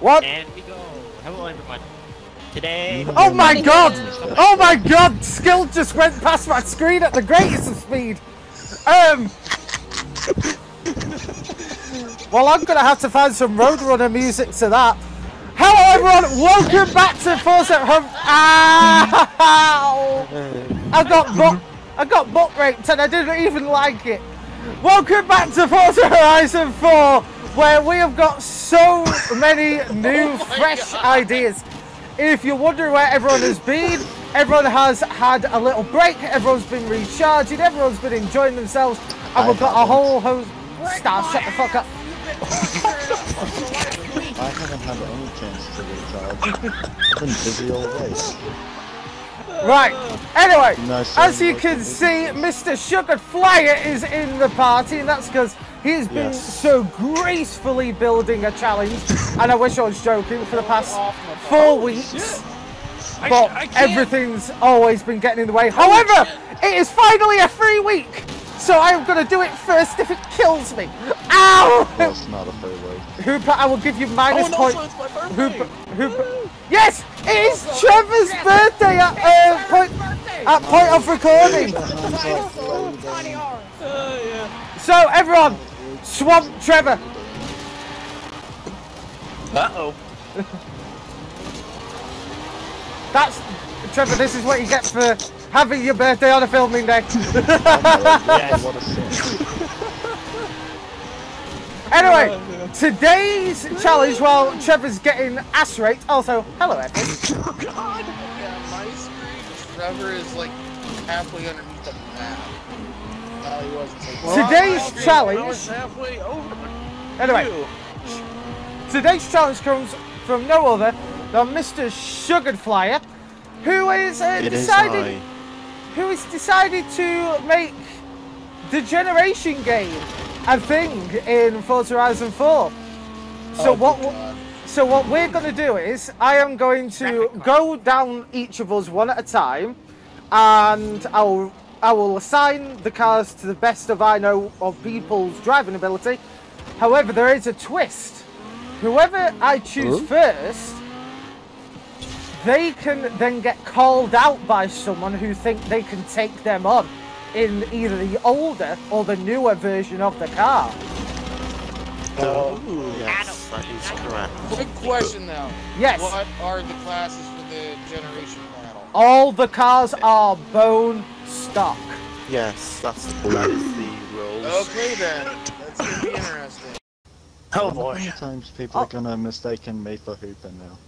What? And we go. Hello, everyone. Today. Oh my god! Oh my god! Skill just went past my screen at the greatest of speed. Um. Well, I'm gonna have to find some Roadrunner music to that. Hello, everyone. Welcome back to Forza Home. Ow! I got butt. I got butt raped, and I didn't even like it. Welcome back to Forza Horizon 4, where we have got so many new, fresh ideas. If you're wondering where everyone has been, everyone has had a little break, everyone's been recharging, everyone's been enjoying themselves, and we've got a whole host. Star, shut the fuck up. I haven't had any chance to recharge. I've been busy all day. Right. Anyway, No, so as you can can see, Mr. Sugar Flyer is in the party, and that's because he's been Yes. so gracefully building a challenge. And I wish I was joking for the past four weeks. But everything's always been getting in the way. However, it is finally a free week. So I'm going to do it first if it kills me. Ow! Well, not a free week. Hooper, I will give you minus Oh, no, point. so it's my birthday. Hooper, Hooper. Yes, it is Trevor's birthday at uh, point at point of recording. So everyone, swamp Trevor. Uh-oh. That's Trevor. This is what you get for having your birthday on a filming day. Yes. What a sin. anyway, today's challenge, while Trevor's getting ass raped. Also, hello, Evan. Oh, God. Yeah, my screen, Trevor is like halfway underneath the map. No, he wasn't. So Today's I was challenge. halfway over. Anyway, Today's challenge comes from no other than Mr. Sugared Flyer, who is uh, decided I. who has decided to make the generation game a thing in Forza Horizon 4. So Oh, what God. so what we're going to do is I am going to go down each of us one at a time and I'll I will assign the cars to the best of I know of people's driving ability. However, there is a twist. Whoever I choose first, they can then get called out by someone who think they can take them on in either the older or the newer version of the car. Uh, oh, Yes, that is correct. Quick question though. Yes, What are the classes for the generation battle? all the cars are bone stock. Yes, that's that's the rules. Okay then. That's gonna be interesting. Oh, How boy. many times people are gonna mistaken me for Hooper now?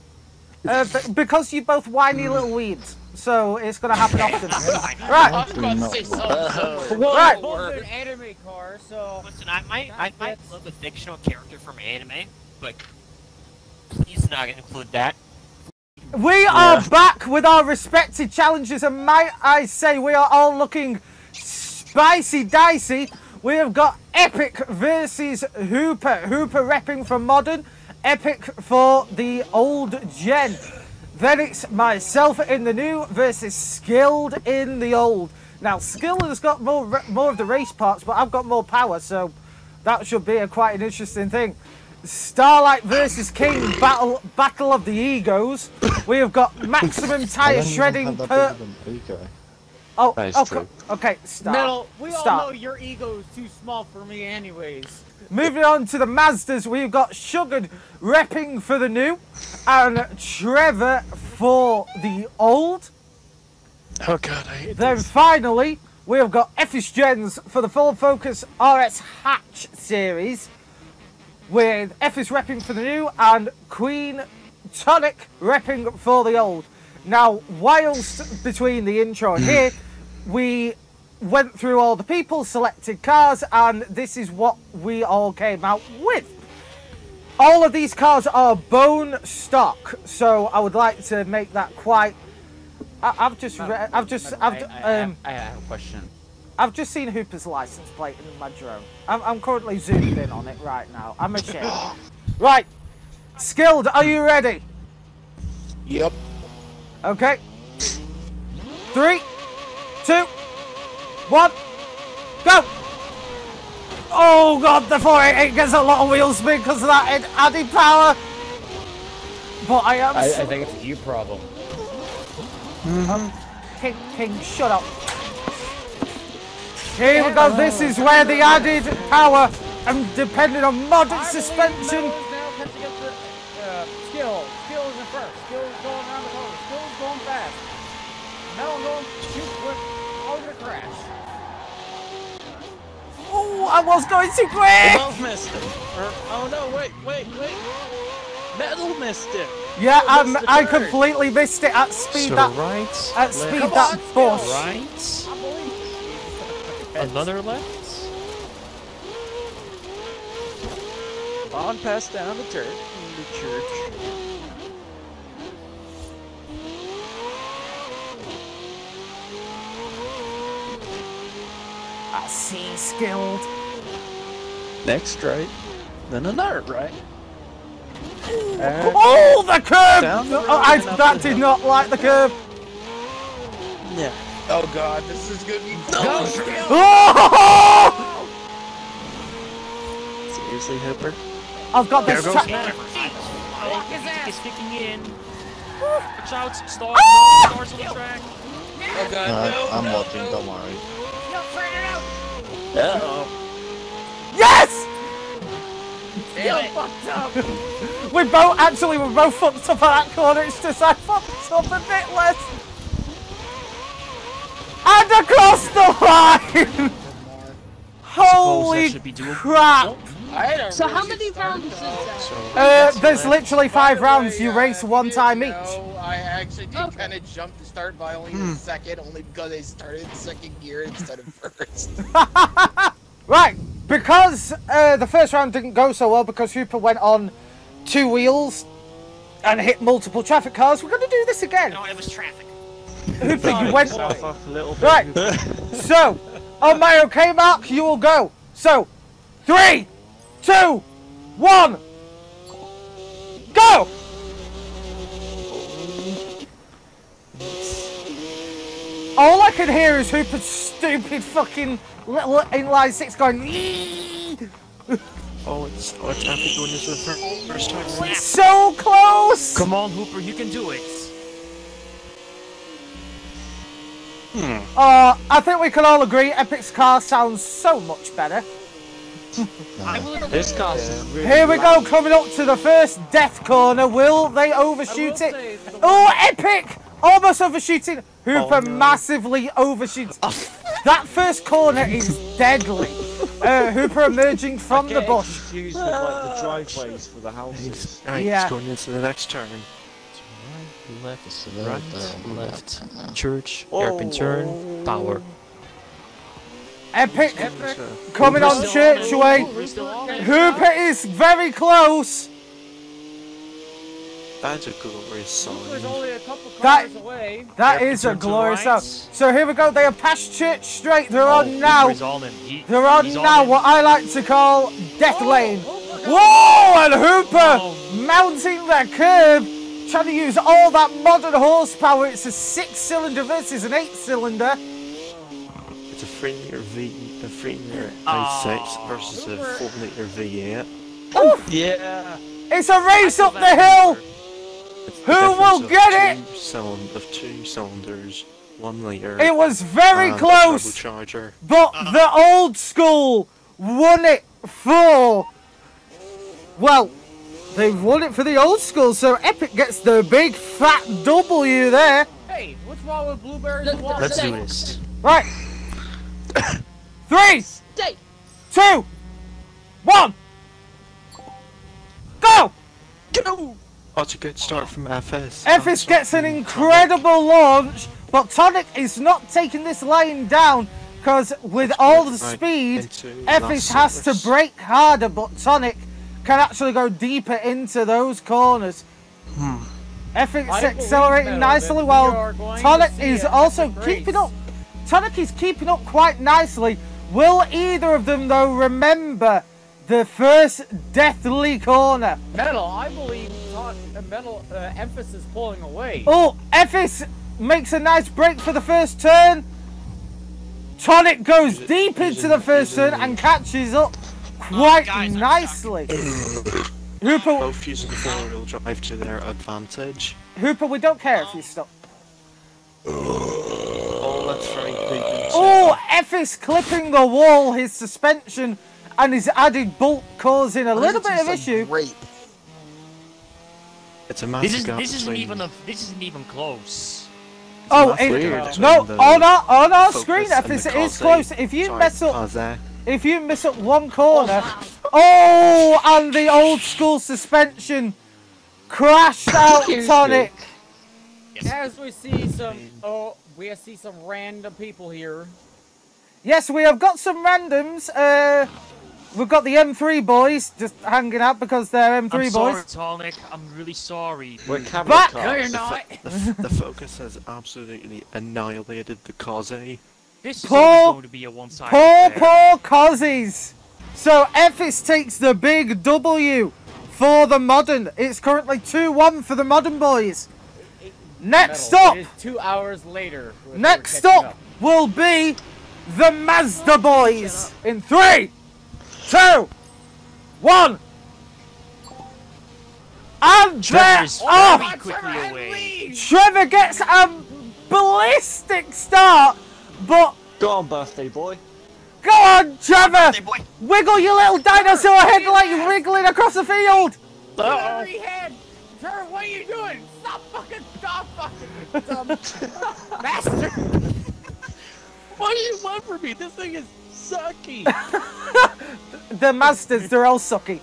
Uh, b- because you both whiny little weeds, so it's gonna happen often. right. I right, was about to say something. Well, Right. it's both an anime car, so Listen, I might, I might love a fictional character from anime, but please not include that. We are back with our respected challenges, and might I say, we are all looking spicy dicey. We have got Epic versus Hooper. Hooper repping for modern, Epic for the old gen. Then it's myself in the new versus Skilled in the old. Now, Skilled has got more more of the race parts, but I've got more power, so that should be a quite an interesting thing. Starlight versus King battle battle of the egos. We have got maximum tire shredding per. big of an ego. Oh, That is oh, okay, true. okay, start. Metal. We all know your ego is too small for me, anyways. Moving on to the Mazdas, we've got Sugared repping for the new, and Trevor for the old. Oh, God, I hate Then this. finally, we have got Effish Gens for the Full Focus RS Hatch series, with Effish repping for the new and Queen Tonic repping for the old. Now, whilst between the intro and here, we went through all the people, selected cars, and this is what we all came out with. All of these cars are bone stock, so I would like to make that quite. I, I've just, re- I've just, I've, um, I have a question. I've just seen Hooper's license plate in my drone. I'm, I'm currently zoomed in on it right now. I'm ashamed. right, skilled. Are you ready? Yep. Okay. Three, two, one, go! Oh god, the 488 gets a lot of wheel spin because of that added power. but I am. I, so- I think it's a you problem. King, King, shut up. Here we go. This is where the added power and depending on modern suspension. Metal is now catching up to uh, skill. Skill is in first. Skill is going around the corner. Skill is going fast. Metal going too quick. Probably gonna crash. Oh, I was going too quick. Both missed it. Or, oh no, wait, wait, wait. Metal missed it. Yeah, I'm, missed I completely missed it at speed So that right, at speed that bush. right, I another left. On past down the church. The church. I see skilled. Next right. Then another right. Oh, the curve! The Oh, I, road and up that did hill. not like the curve. Yeah. Oh god, this is gonna be. Oh! Seriously, Hooper? I've got There this. goes Tra- Matt. Lock his ass. He's kicking in. Watch out, start, Ah! no, stars on the track. Oh god, Uh, no. I'm no, watching, no. don't worry. Uh oh. yes! Damn it. fucked up. We both actually were both fucked up at that corner. It's just I fucked up a bit less. And across the line. Holy should be doable. crap! I had a So how many rounds is though. that? Uh, there's literally five the rounds. You uh, race one if time you each. know, I actually did Okay. kind of jump to start by only Hmm. second, only because I started in second gear instead of first. Right, because uh, the first round didn't go so well because Hooper went on two wheels and hit multiple traffic cars. We're going to do this again. No, it was traffic. Hooper, you went. Off, off a little bit. Right. So, on my okay mark, you will go. So, three, two, one, go! All I can hear is Hooper's stupid fucking little inline six going. Oh, it's oh, traffic doing this for the fir- first time. Right? So close! Come on, Hooper, you can do it. Uh, I think we can all agree Epic's car sounds so much better. I will agree. This cost is really Here we go, coming up to the first death corner. Will they overshoot I it? the Oh, Epic! Almost overshooting. Hooper Oh, no. massively overshoots. that first corner is deadly. Uh, Hooper emerging from the bush. confused with like the driveways for the houses. Right, Yeah. it's going into the next turn. Right, left, right, left, church, hairpin turn, power. Epic Epic. coming on Hooper's still on it. Churchway. Hooper's still on it. Hooper is very close. That's a glorious Cooper's sign. only a couple That- cars away. That Hairpin is a turn to the glorious right. sound. So here we go. They are past Church Straight. They're Oh, on now. Hooper's. He- They're on now in. what I like to call Death Oh, Lane. Oh Hooper Whoa! And Hooper Oh. mounting that curb, trying to use all that modern horsepower. It's a six-cylinder versus an eight-cylinder. It's a 3 liter V, a 3 liter Aw. i6 versus a 4 liter V8. Oh Yeah. It's a race up the hill. It's the Who difference will of get two cylind- of two cylinders, one liter. It was very and close, turbocharger. but the old school won it for. Well, they won it for the old school, so Epic gets the big fat W there. Hey, what's wrong with blueberries Let- and water? Let's do this. Right. Three, Stay. two, one, go! Go! It's a good start from FS. Ephes gets an incredible launch, but Tonic is not taking this lane down because with all the speed, into has to brake harder, but Tonic can actually go deeper into those corners. Ephes I believe, accelerating nicely while are Tonic is also keeping up. Tonic is keeping up quite nicely. Will either of them though remember the first deathly corner? Metal, I believe Todd, uh, Metal uh, emphasis pulling away. Oh, Ephes makes a nice break for the first turn. Tonic goes He's- deep into in- the first turn and catches up quite guys, I'm nicely. Hooper, Both using the four-wheel drive to their advantage. Hooper, we don't care if you stop. Oh, that's very big. Oh, F is clipping the wall, his suspension, and his added bulk causing a little bit of issue. Rape. It's a massive This is gap this isn't even a this isn't even close. Oh, it, no, on our on our focus screen, and F is, the it is cause. close. If you Sorry, mess up, cause. If you miss up one corner, oh, and the old school suspension crashed out, Tonic. As we see some, oh, we see some random people here. Yes, we have got some randoms. Uh, we've got the M3 boys just hanging out because they're M3 I'm boys. sorry, Tonic. I'm really sorry. We're camera Back! cars. No, you're The, not. fo- the, f- the focus has absolutely annihilated the cause. This is Poor- always going to be a one-sided Poor, affair. poor Cozzies. So Ephes takes the big W for the modern. It's currently 2-1 for the modern boys. Next Metal. up, It is two hours later. we're- we're next catching up will be the Mazda boys. In three, two, one. And they're off. very. Trevor gets a ballistic start, but Go on, birthday boy. go on, Trevor. Hey, boy. Wiggle your little dinosaur head like you're wiggling across the field. Uh-oh. head! Trevor, what are you doing? Stop fucking, stop fucking, bastard! What do you want from me? This thing is sucky. The Mazdas, they're all sucky.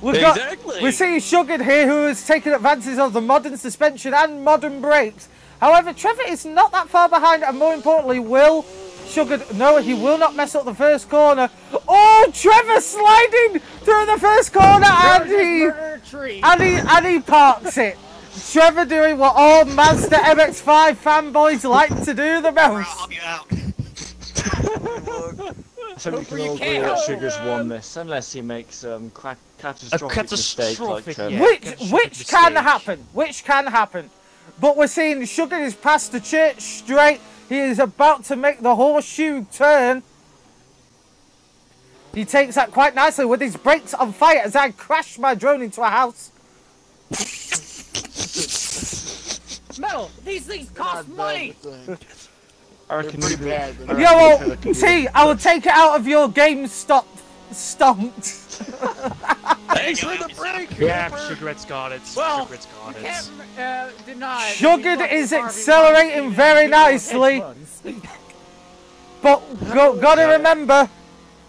We've got, Exactly. we see Sugared here who has taken advantage of the modern suspension and modern brakes. However, Trevor is not that far behind, and more importantly, will Sugared. No, he will not mess up the first corner. Oh, Trevor sliding through the first corner, and he. Murder! And he, and he parks it. Trevor doing what all Mazda MX-5 fanboys like to do the Bro, most. I'll be out. I think we can all agree that help Sugar's him. won this, unless he makes um cra- catastrophic, mistake like Trevor. yeah. Which, which can mistake. happen. Which can happen. But we're seeing Sugar is past the church straight. He is about to make the horseshoe turn. He takes that quite nicely with his brakes on fire as I crash my drone into a house. Metal, these things cost money! bad, but, I reckon pretty you- bad. I but- Yeah, well, Trevor can T, do I will take it out of your GameStop stumped. Thanks for the break. Yeah, Cooper. Cigarette's got it. Well, Cigarette's got it. Can't uh, deny. that Sugared is accelerating very nicely. But go, gotta remember,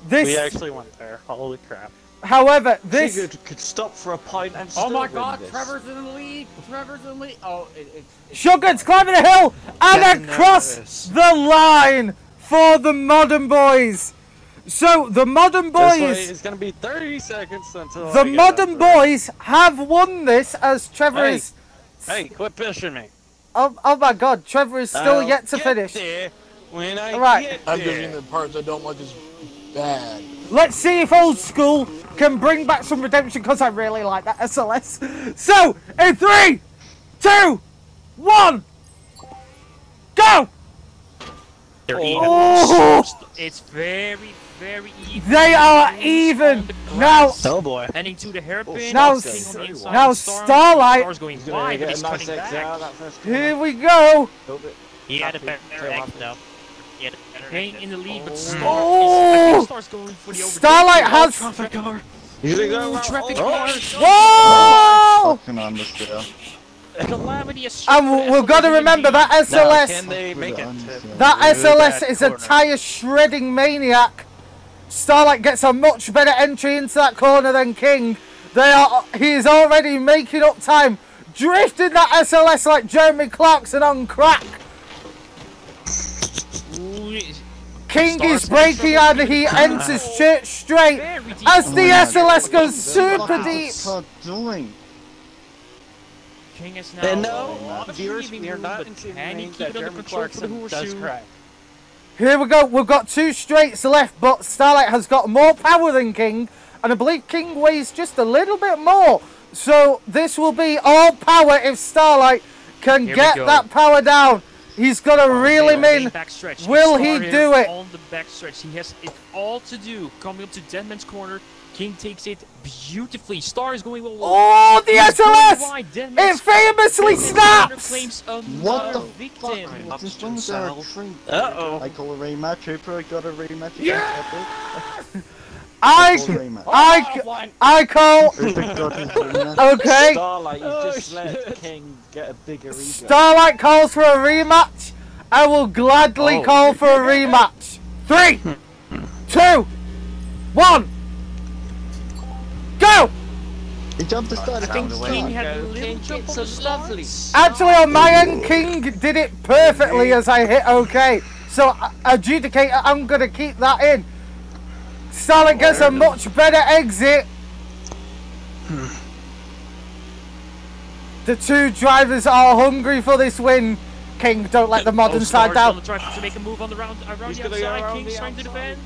this. We actually went there. Holy crap. However, this. Sugar could stop for a pint and Oh my god, this. Trevor's in the lead! Trevor's in the lead! Oh, it, it, it's Sugar's climbing the hill and across nervous. the line for the modern boys. So the modern This way, boys, it's gonna be 30 seconds until the I get modern up boys have won this as Trevor Hey. is. Hey, quit pushing me. Oh, oh my God, Trevor is still I'll yet to get finish. when I Alright. get I'm there. giving the parts I don't like is bad. Let's see if old school can bring back some redemption because I really like that SLS. So in three, two, one, go! They're Oh. even. Oh. It's very, very even. They are even the now. grass, Oh boy. Heading to the hairpin. Oh, now staying s- on the now Starlight- Star's going He's wide, but get he's nice cutting exit out of back. Here we go. He had a Happy better tail though. He had a better Kane in the lead, but Oh. Star. Oh. Is, I think oh. Star's going for the. Starlight has. Traffic car. He's gonna go around- traffic oh, car. Whoa! Fucking understeer. Calamity is. And we- we've got to remember that Now, SLS. can they make it? That SLS is a tyre shredding maniac. Starlight gets a much better entry into that corner than King. They are. He is already making up time, drifting that SLS like Jeremy Clarkson on crack. Ooh, King Star's is braking and he enters church straight as the Oh SLS God. goes super deep. What's that doing? King is now. And no, viewers, we are not but Can he insinuating that Jeremy the Clarkson does crack. Here we go. We've got two straights left, but Starlight has got more power than King, and I believe King weighs just a little bit more. So this will be all power if Starlight can Here get that power down. He's gonna reel him in. Will he do it? On the backstretch. He has it all to do. Coming up to Deadman's corner. King takes it beautifully. Star is going well. Oh, the He's going SLS! wide. It Deadman's famously Deadman's snaps! What the victim. fuck? Just when there a treat. Uh-oh. I call a rematch. Hooper got a rematch. I, I call. I, I call. Hooper got his rematch. Okay, Starlight, you Oh, just let. King get a bigger ego. Starlight calls for a rematch. I will gladly Oh. call for a rematch. Three, two, one, go! He jumped the start. I think the King had a little jump it's on the lovely. Actually, on my end, King did it perfectly as I hit OK. So, uh, adjudicate, I'm gonna keep that in. Starlight gets a much better exit. The two drivers are hungry for this win. King, don't let the modern Oh, side down. gonna to make a move on the round around He's the outside. around King's the trying to defend.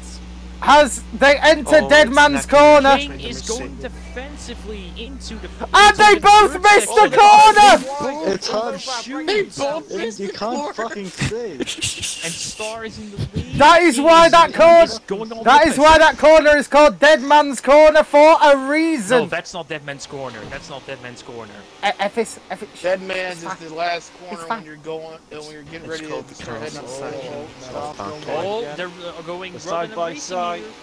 As they enter Oh, Dead Man's corner. King is going defensively into the. And into they the both third missed the corner! It's hard. Shoot. You can't fucking see. And Star is in the lead. That is why that corner- is going on That the is why that corner is called Dead Man's Corner for a reason. No, reason. that's not Dead Man's Corner. That's not Dead Man's Corner. If it's, if it's, Dead man's is fine. the last corner when you're going, uh, when you're getting It's ready to the start heading cross up the section. hill. Stop, Stop, Oh, they're uh, going side by side. Here. Mm-hmm.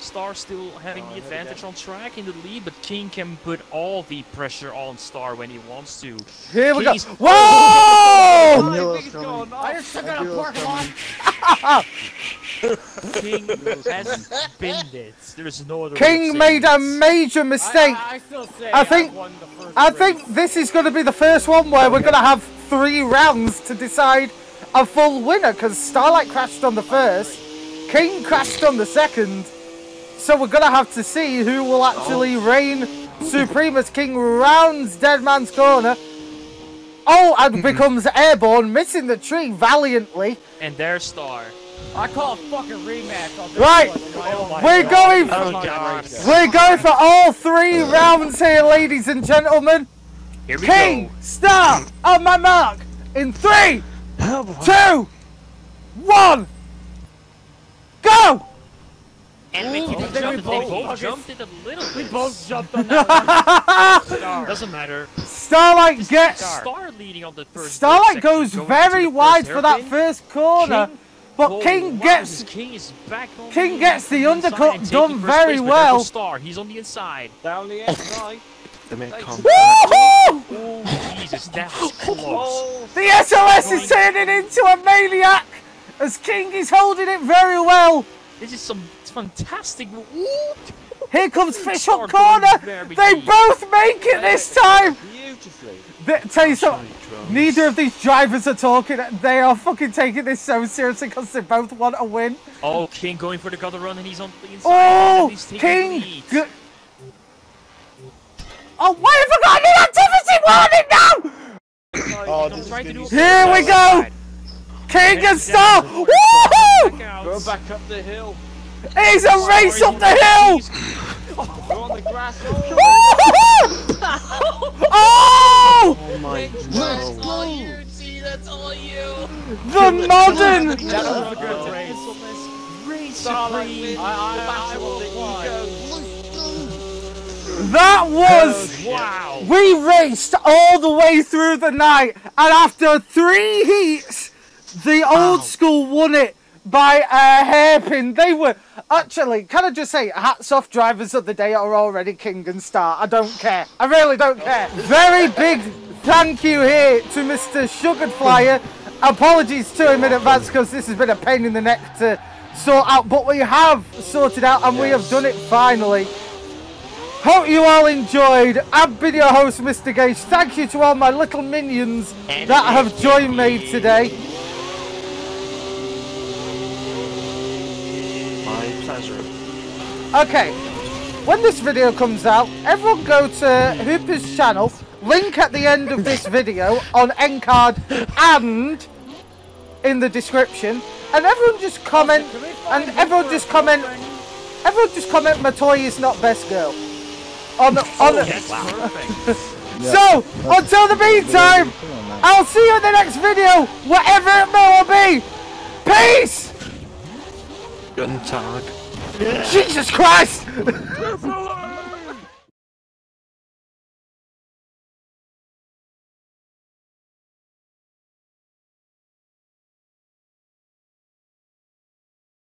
Star still having Oh, the advantage on track in the lead, but King can put all the pressure on Star when he wants to. here we go. King's- Whoa! I knew it was coming. I just took out a knew parking lot. King has binned it. There's no other way of King saying made a major mistake. I, I, I still say I think- won the first I race. think this is going to be the first one where we're going to have three rounds to decide a full winner because Starlight crashed on the first, King crashed on the second, so we're going to have to see who will actually oh. reign supreme as King rounds Dead Man's Corner. Oh, and mm-hmm. becomes airborne, missing the tree valiantly. And there's Star. I call a fucking rematch on this Right. one with my own We're going, Oh god. we're going for all three oh. rounds here, ladies and gentlemen. Here we King, go. Star, on my mark, in three, Oh, two, one, go! And making I it think we jump, they both- both jumped it a little bit. We both jumped on that one. Star. Doesn't matter. Starlight gets, Star leading on the first. Starlight goes very wide for that first corner, King- but Oh, King wow, gets, King is back on King the gets the undercut done very place, well. Star, he's on the inside. Down the inside. The man comes. woohoo! Oh Jesus, that was close. Oh, The SLS is turning into a maniac as King is holding it very well. This is some fantastic. Ooh. Here comes Fish Star Hook corner. They deep. both make it this time. beautifully. Th- tell you something. Neither of these drivers are talking. They are fucking taking this so seriously because they both want a win. Oh, King going for the gutter run and he's on the inside. Oh, he's taking King. the. Good. Oh, why have I got an activity warning now? Oh, He's this is trying to gonna do be a Here we go. Side. King and Star. Star. Woohoo! Back. Go back up the hill. It is a race up the hill. keys. Go on the grass. Oh, Woohoo! Oh! My That's god. all you, T. That's all you. The modern. That was a good race. Race Starlight supreme. wins. I- I- the battle I of the will egos. That was. Wow. We raced all the way through the night, and after three heats, the old school won it by a hairpin. They were actually, can I just say, hats off drivers of the day are already king and star. I don't care. I really don't care. Very big thank you here to Mr. Sugared Flyer. Apologies to him in advance because this has been a pain in the neck to sort out, but we have sorted out and we have done it finally. Hope you all enjoyed. I've been your host, Mr. Gauge. Thank you to all my little minions that have joined me today. My pleasure. Okay, when this video comes out, everyone go to Hooper's channel, link at the end of this video on Encard and in the description, and everyone just comment, and everyone just comment, everyone just comment, Matoy is not best girl. On the, on the, That's so, until the meantime, I'll see you in the next video, whatever it may be. Peace! Gun tag. Jesus Christ!